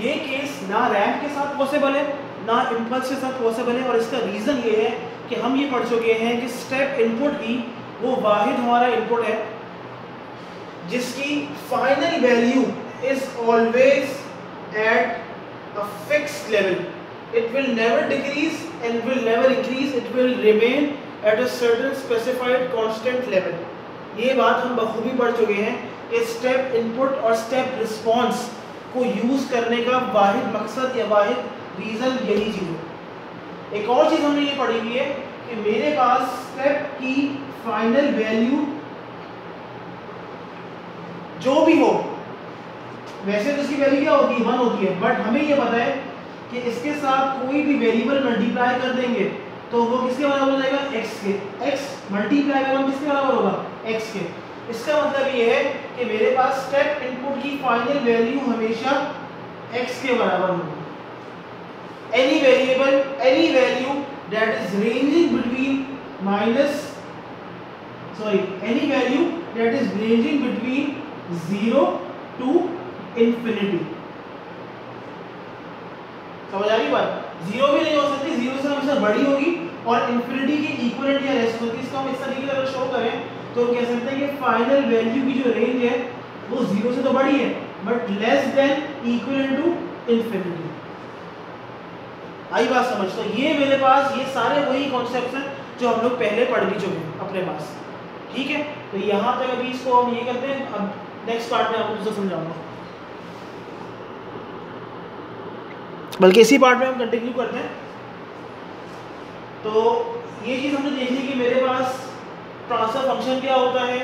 ये केस ना रैम के साथ पॉसिबल है, ना इम्पल्स के साथ पॉसिबल है और इसका रीज़न ये है कि हम ये पढ़ चुके हैं कि स्टेप इनपुट भी वो वाहिद हमारा इनपुट है, जिसकी final value is always at a fixed level it will never decrease and will never increase it will remain at a certain specified constant level ये बात हम बखूबी पढ़ चुके हैं कि स्टेप इनपुट और स्टेप रिस्पांस को यूज़ करने का वाहिद मकसद या वाहिद रीज़न यही चीज़ है। एक और चीज़ हमने ये पढ़ी हुई है कि मेरे पास स्टेप की फाइनल वैल्यू जो भी हो, वैसे तो इसकी वैल्यू क्या होती है? वन होती है। बट हमें ये पता है कि इसके साथ कोई भी वेरिएबल मल्टीप्लाई कर देंगे तो वो किसके बराबर हो जाएगा? एक्स के। एक्स मल्टीप्लाई का किसके बराबर होगा? एक्स के। इसका मतलब ये है कि मेरे पास स्टेप इनपुट की फाइनल वैल्यू हमेशा x के बराबर होगी। Any variable any value that is ranging between minus sorry any value that is ranging between zero to infinity समझ आ रही बात? ज़ीरो भी नहीं हो सकती ज़ीरो से हमेशा बड़ी होगी और इंफिनिटी की इक्वलेंट या रेस्ट होगी इसको हम इस तरीके से अगर शो करें तो कह सकते हैं कि फाइनल वैल्यू की जो रेंज है, वो ज़ीरो से तो बड़ी है but less than equal to infinity आई बात समझ तो ये मेरे पास, ये सारे वही कॉन्सेप्ट हैं जो हम लोग पहले पढ़ भी चुके हैं अपने पास। ठीक है? तो यहाँ तक अभी इसको हम ये करते हैं, अब नेक्स्ट पार्ट में आपको समझाऊँगा। बल्कि इसी पार्ट में हम कंटिन्यू करते हैं। तो ये चीज़ हमने देख ली कि मेरे ट्रांसफ़र फ़ंक्शन क्या होता है?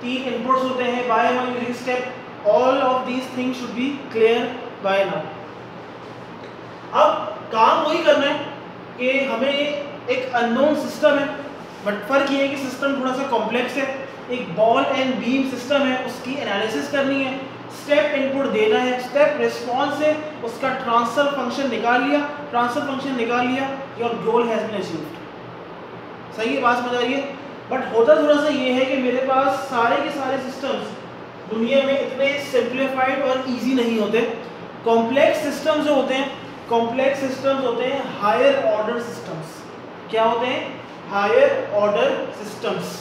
तीन इनपुट्स होते हैं by M using step all of these things should be clear by now अब काम वही करना है कि हमें एक अननोन सिस्टम है बट फ़र्क ये है कि सिस्टम थोड़ा सा कॉम्प्लेक्स है। एक बॉल एंड बीम सिस्टम है, उसकी एनालिसिस करनी है। स्टेप इनपुट देना है स्टेप रिस्पॉन्स है, उसका ट्रांसफ़र फ़ंक्शन निकाल लिया ट्रांसफ़र फ़ंक्शन निकाल लिया your goal has been achieved सही है, बात समझ आ रही है? बट होता थोड़ा सा ये है कि मेरे पास सारे के सारे सिस्टम्स दुनिया में इतने सिंप्लीफाइड और इजी नहीं होते। कॉम्प्लेक्स सिस्टम जो होते हैं कॉम्प्लेक्स सिस्टम्स होते हैं हायर ऑर्डर सिस्टम्स क्या होते हैं? Higher order systems